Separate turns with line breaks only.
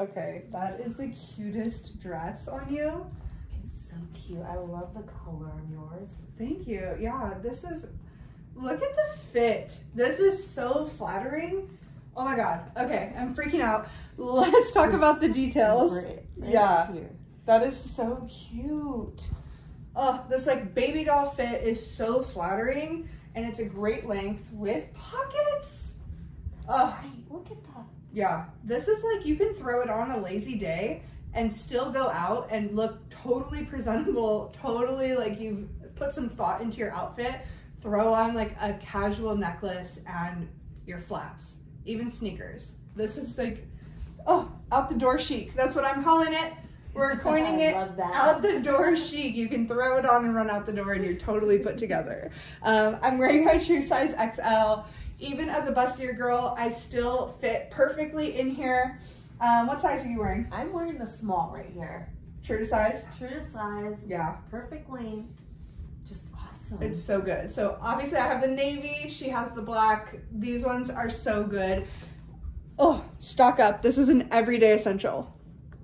Okay, that is the cutest dress on you.
It's so cute. I love the color on yours.
Thank you. Yeah, this is, look at the fit. This is so flattering. Oh my God. Okay, I'm freaking out. Let's talk about the details.
Right-
Yeah.
here.
That is so cute. Oh, this like baby doll fit is so flattering and it's a great length with pockets. Oh,
Right, look at that.
Yeah. This is like you can throw it on a lazy day and still go out and look totally presentable, totally like you've put some thought into your outfit. Throw on like a casual necklace and your flats, even sneakers. This is like, oh, out the door chic. That's what I'm calling it. We're coining it out the door chic. You can throw it on and run out the door, and you're totally put together. Um, I'm wearing my true size XL. Even as a bustier girl, I still fit perfectly in here. Um, what size are you wearing?
I'm wearing the small right here.
True to size?
True to size,
Yeah,
perfect length. Just awesome.
it's so good. So obviously I have the navy. She has the black. These ones are so good. Oh, stock up. This is an everyday essential.